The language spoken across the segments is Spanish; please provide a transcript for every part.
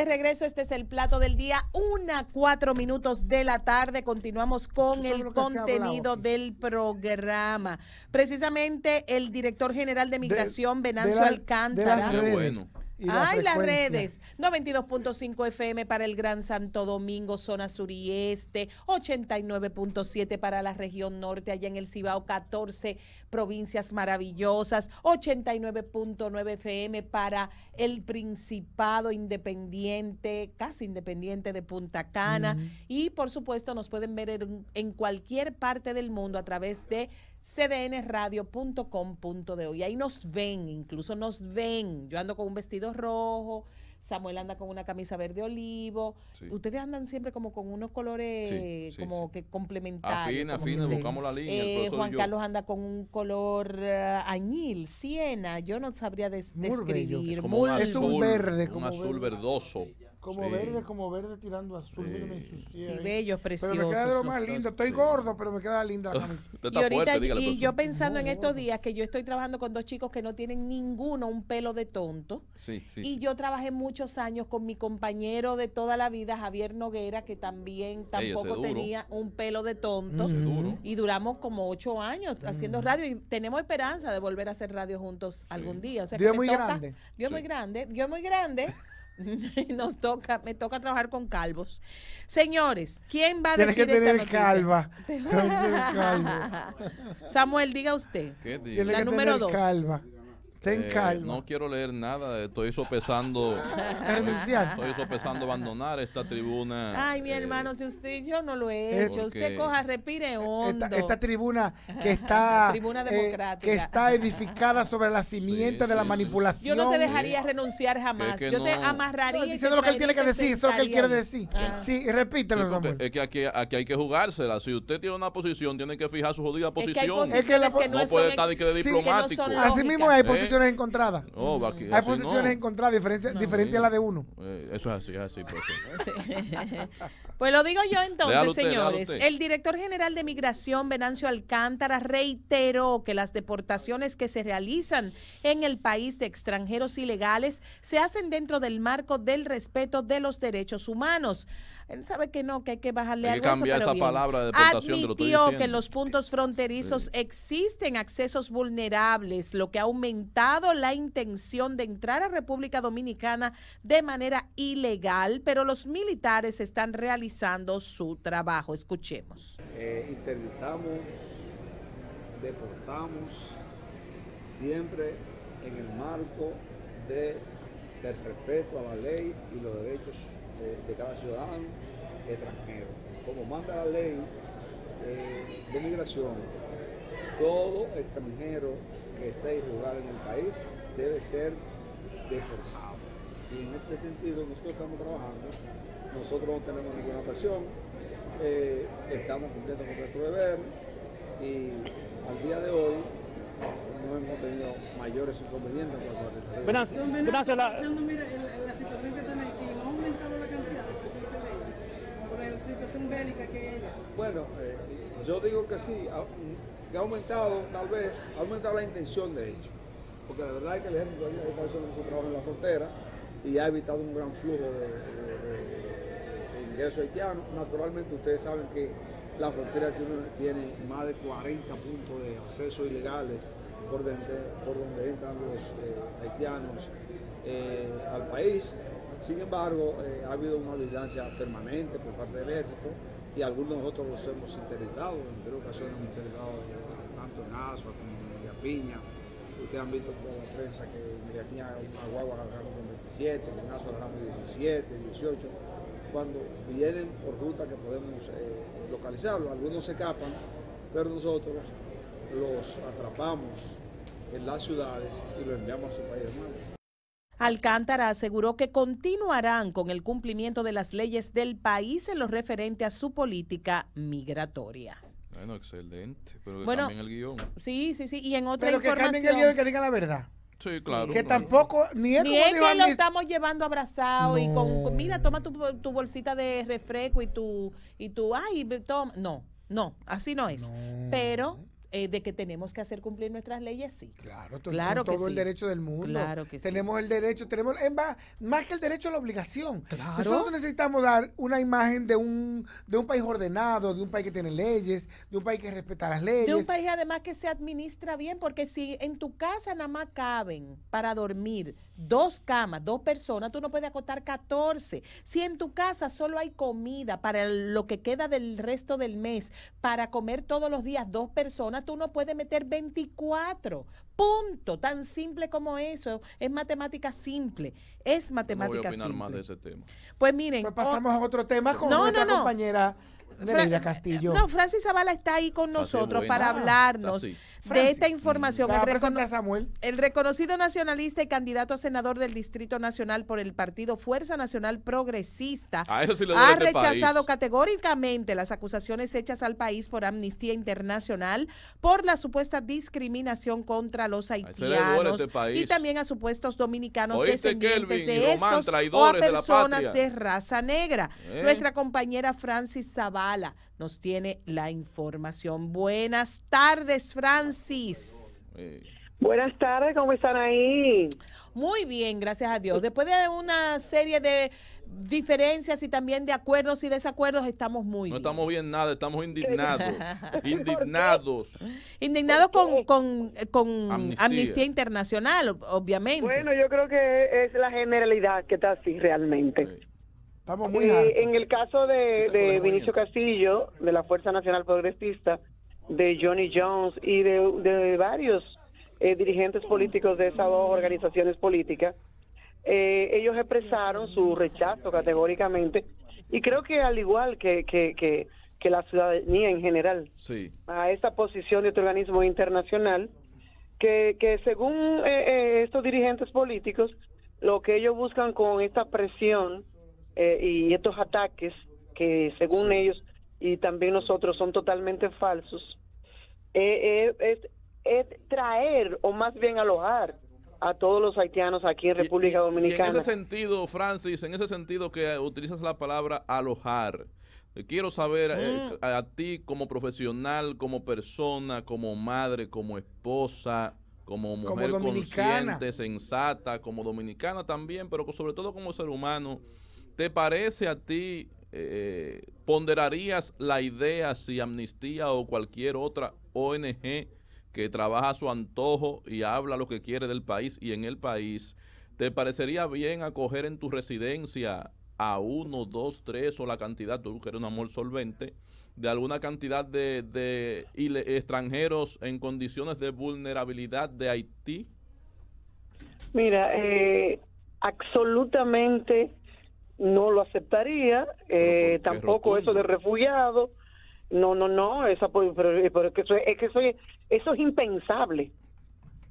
De regreso, este es el plato del día, una cuatro minutos de la tarde. Continuamos con el contenido del programa. Precisamente el director general de Migración, Venancio Alcántara. bueno. Ay, las redes. 92.5 FM para el Gran Santo Domingo, zona sur y este. 89.7 para la región norte, allá en el Cibao, 14 provincias maravillosas. 89.9 FM para el Principado Independiente, casi independiente de Punta Cana. Y por supuesto, nos pueden ver en, en cualquier parte del mundo a través de cdnradio.com.de. Y ahí nos ven, incluso nos ven. Yo ando con un vestido rojo, Samuel anda con una camisa verde olivo. Ustedes andan siempre como con unos colores como que complementarios. Afina, afina, buscamos la línea. Eh, Juan Carlos anda con un color uh, añil, siena. Yo no sabría describir. Es, como un azul, verde. un azul verdoso. Como verde, como verde tirando azul. Sí, sí bellos, preciosos. Pero me queda de lo más lindo. Estoy gordo, pero me queda linda la camisa. y ahorita, y yo pensando en estos días que yo estoy trabajando con dos chicos que no tienen ninguno un pelo de tonto. Sí, sí. Y yo trabajé muchos años con mi compañero de toda la vida, Javier Noguera, que también tampoco tenía un pelo de tonto. Y duramos como ocho años haciendo radio y tenemos esperanza de volver a hacer radio juntos algún día. O sea, Dios muy grande. Dios muy grande. Dios muy grande. Nos toca, me toca trabajar con calvos. Señores, ¿quién va a decir que tener calva. Samuel, diga usted. la número dos. Calva. Ten eh, calma. No quiero leer nada, estoy sopesando. Estoy sopesando abandonar esta tribuna. Ay, mi eh, hermano, si usted yo no lo he hecho, usted coja, respire hondo. Esta, tribuna que está eh, que está edificada sobre la simiente de la manipulación. Yo no te dejaría renunciar jamás. yo te amarraría. diciendo lo que él tiene que decir, eso es lo que él quiere decir. Ah. Sí, repítelo, Samuel. Es que aquí, aquí, hay que jugársela. Si usted tiene una posición, tiene que fijar su jodida posición. Es que, la, no, puede estar de diplomático. Así mismo hay posiciones posiciones encontradas. Hay posiciones encontradas diferentes a la de uno. Eh, eso es así, es así. Pues, pues lo digo yo entonces, señores. El director general de Migración, Venancio Alcántara, reiteró que las deportaciones que se realizan en el país de extranjeros ilegales se hacen dentro del marco del respeto de los derechos humanos. Él sabe que no, que hay que bajarle hay que cambiar esa palabra de deportación. Admitió que en los puntos fronterizos existen accesos vulnerables, lo que ha aumentado la intención de entrar a República Dominicana de manera ilegal, pero los militares están realizando su trabajo. Escuchemos. Eh, interditamos, deportamos, siempre en el marco de, del respeto a la ley y los derechos de, cada ciudadano extranjero. Como manda la ley eh, de migración, todo extranjero que esté irregular en el país debe ser deportado. Y en ese sentido nosotros estamos trabajando, nosotros no tenemos ninguna presión, eh, estamos cumpliendo con nuestro deber y al día de hoy no hemos tenido mayores inconvenientes con el desarrollo. Gracias. La... la situación que tiene aquí, ¿no ha aumentado la cantidad de presencia de ellos por la situación bélica que hay allá? Bueno, eh, yo digo que sí, ha, que ha aumentado, tal vez, ha aumentado la intención de ellos. Porque la verdad es que el ejército está haciendo su trabajo en la frontera y ha evitado un gran flujo de, de ingresos haitianos. Naturalmente ustedes saben que la frontera tiene más de 40 puntos de acceso ilegales por donde, entran los eh, haitianos eh, al país. Sin embargo, eh, ha habido una vigilancia permanente por parte del ejército y algunos de nosotros los hemos interditado, en tres ocasiones hemos interditado tanto en Asua como en Piña. Ustedes han visto por la prensa que en Piña una guagua agarramos con 27, en Asua agarramos 17, 18 cuando vienen por ruta que podemos eh, localizarlos. Algunos se escapan, pero nosotros los atrapamos en las ciudades y los enviamos a su país hermano. Alcántara aseguró que continuarán con el cumplimiento de las leyes del país en lo referente a su política migratoria. Bueno, excelente. Pero que bueno, el guion. Sí, sí, sí. Y en otra pero que cambien el guion y que digan la verdad. Sí, claro. Que tampoco, ni es, ni es que lo estamos llevando abrazado y con, mira, toma tu, tu, bolsita de refresco y tu, y tu, ay, toma. No, no, así no es. Pero eh, de que tenemos que hacer cumplir nuestras leyes, sí. Claro, claro todo el derecho del mundo. Claro que tenemos el derecho, tenemos más, más que el derecho a la obligación. Claro. Nosotros necesitamos dar una imagen de un, de un país ordenado, de un país que tiene leyes, de un país que respeta las leyes. De un país además que se administra bien, porque si en tu casa nada más caben para dormir dos camas, dos personas, tú no puedes acotar 14. Si en tu casa solo hay comida para lo que queda del resto del mes, para comer todos los días dos personas, tú no puedes meter 24. Punto. Tan simple como eso. Es matemática simple. Es matemática no Más de ese tema. Pues miren. Pues pasamos a otro tema con nuestra compañera Castillo. No, Francis Zavala está ahí con nosotros para hablarnos de esta información. El, el, reconocido nacionalista y candidato a senador del Distrito Nacional por el Partido Fuerza Nacional Progresista ha este rechazado categóricamente las acusaciones hechas al país por Amnistía Internacional por la supuesta discriminación contra los haitianos este y también a supuestos dominicanos descendientes de estos o a personas de, raza negra. ¿Eh? Nuestra compañera Francis Zavala nos tiene la información. Buenas tardes, Francis. Buenas tardes, ¿cómo están ahí? Muy bien, gracias a Dios. Después de una serie de diferencias y también de acuerdos y desacuerdos, estamos muy No estamos bien nada, estamos indignados. indignados. Indignados con, con, amnistía. Internacional, obviamente. Bueno, yo creo que es la generalidad que está así realmente. Eh, en el caso de, Vinicio Castillo, de la Fuerza Nacional Progresista, de Johnny Jones y de, varios eh, dirigentes políticos de esas dos organizaciones políticas, eh, ellos expresaron su rechazo categóricamente y creo que al igual que, que, que, la ciudadanía en general a esta posición de este organismo internacional, que, que según estos dirigentes políticos, lo que ellos buscan con esta presión eh, y estos ataques que según ellos y también nosotros son totalmente falsos, eh, eh, es, traer o más bien alojar a todos los haitianos aquí en República Dominicana. en ese sentido, Francis, en ese sentido que utilizas la palabra alojar, quiero saber mm. a, ti como profesional, como persona, como madre, como esposa, como mujer consciente, sensata, como dominicana también, pero sobre todo como ser humano, ¿Te parece a ti, eh, ponderarías la idea si Amnistía o cualquier otra ONG que trabaja a su antojo y habla lo que quiere del país y en el país, ¿te parecería bien acoger en tu residencia a uno, dos, tres o la cantidad, tú que eres un amor solvente, de alguna cantidad de, de extranjeros en condiciones de vulnerabilidad de Haití? Mira, eh, absolutamente no lo aceptaría, eh, tampoco eso de refugiado, no, no, no, esa, pero, pero que eso, es que eso, eso es impensable,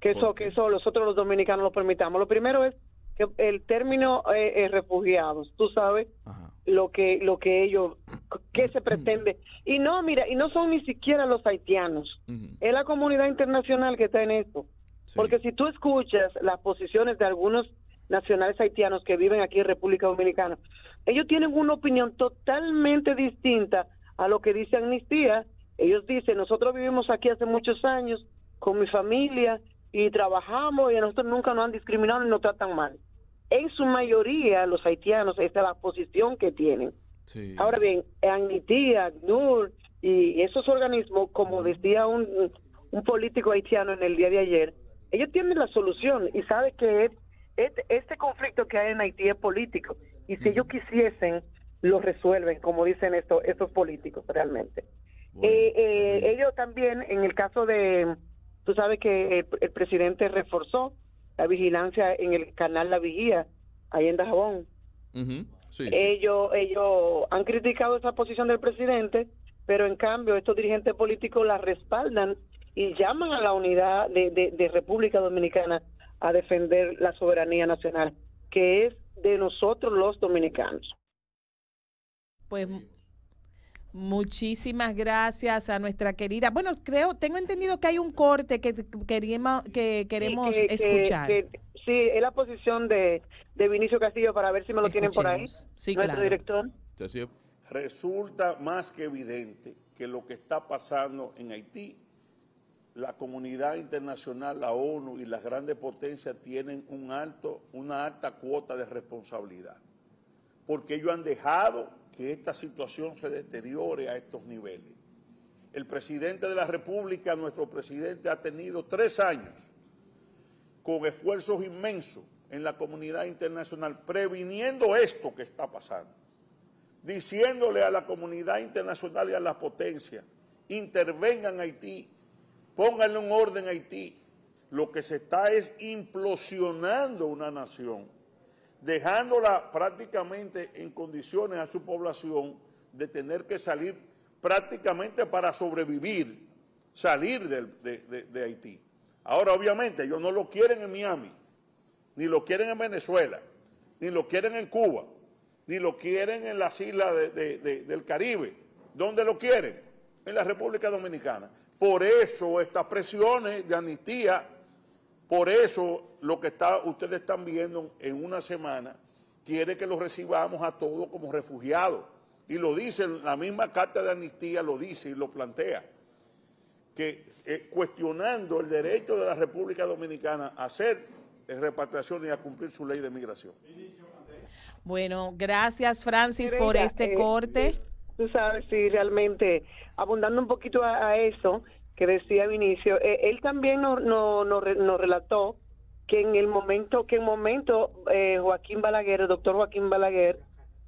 que eso, que eso nosotros los dominicanos lo permitamos. Lo primero es que el término eh, refugiados, tú sabes lo que lo que ellos, qué se pretende. Y no, mira, y no son ni siquiera los haitianos, es la comunidad internacional que está en esto. Porque si tú escuchas las posiciones de algunos nacionales haitianos que viven aquí en República Dominicana, ellos tienen una opinión totalmente distinta a lo que dice Amnistía. Ellos dicen, nosotros vivimos aquí hace muchos años con mi familia y trabajamos y a nosotros nunca nos han discriminado y nos tratan mal. En su mayoría, los haitianos, esta es la posición que tienen. Ahora bien, Amnistía, ACNUR y esos organismos, como decía un, un político haitiano en el día de ayer, ellos tienen la solución y sabe que es este, este, conflicto que hay en Haití es político y si ellos quisiesen lo resuelven, como dicen estos estos políticos realmente. Eh, eh, ellos también, en el caso de, tú sabes que el, presidente reforzó la vigilancia en el canal La Vigía, ahí en Dajabón. ellos, ellos han criticado esa posición del presidente, pero en cambio estos dirigentes políticos la respaldan y llaman a la unidad de, de República Dominicana a defender la soberanía nacional, que es de nosotros los dominicanos. Pues muchísimas gracias a nuestra querida. Bueno, creo, tengo entendido que hay un corte que queremos, que queremos escuchar. sí, es la posición de, de Vinicio Castillo para ver si me lo tienen por ahí. Sí, nuestro director. Resulta más que evidente que lo que está pasando en Haití la comunidad internacional, la ONU y las grandes potencias tienen un alto, una alta cuota de responsabilidad, porque ellos han dejado que esta situación se deteriore a estos niveles. El presidente de la República, nuestro presidente, ha tenido tres años con esfuerzos inmensos en la comunidad internacional, previniendo esto que está pasando, diciéndole a la comunidad internacional y a las potencias, intervengan Haití, pónganle un orden a Haití. Lo que se está es implosionando una nación, dejándola prácticamente en condiciones a su población de tener que salir prácticamente para sobrevivir, salir de, de Haití. Ahora, obviamente, ellos no lo quieren en Miami, ni lo quieren en Venezuela, ni lo quieren en Cuba, ni lo quieren en las islas del Caribe. ¿Dónde lo quieren? En la República Dominicana. Por eso estas presiones de amnistía, por eso lo que está, ustedes están viendo en una semana, quiere que los recibamos a todos como refugiados. Y lo dice, la misma carta de amnistía lo dice y lo plantea, que eh, cuestionando el derecho de la República Dominicana a hacer repatriación y a cumplir su ley de migración. Bueno, gracias Francis por este eh, corte. Eh, tú sabes, sí, realmente, abundando un poquito a, eso que decía Vinicio, eh, él también nos no, no, relató que en el momento, que en momento Joaquín Balaguer, el doctor Joaquín Balaguer,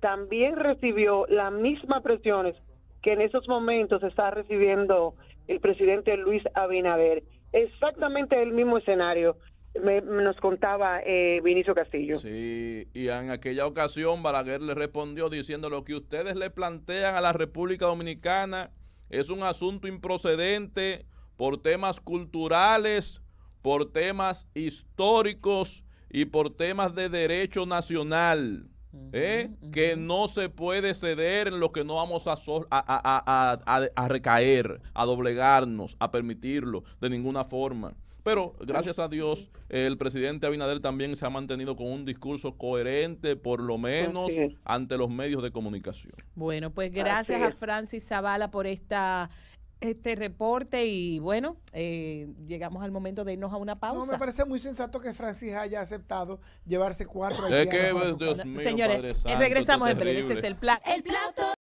también recibió las mismas presiones que en esos momentos está recibiendo el presidente Luis Abinader. Exactamente el mismo escenario me, nos contaba eh, Vinicio Castillo. Sí, y en aquella ocasión Balaguer le respondió diciendo lo que ustedes le plantean a la República Dominicana es un asunto improcedente por temas culturales, por temas históricos y por temas de derecho nacional. ¿eh? que no se puede ceder en lo que no vamos a, a, a, a, recaer, a doblegarnos, a permitirlo de ninguna forma. Pero gracias a Dios, el presidente Abinader también se ha mantenido con un discurso coherente, por lo menos ante los medios de comunicación. Bueno, pues gracias a Francis Zavala por esta este reporte y bueno, eh, llegamos al momento de irnos a una pausa. No, me parece muy sensato que Francis haya aceptado llevarse cuatro es que, Dios mío, Señores, regresamos en breve. Este es el plato. El plato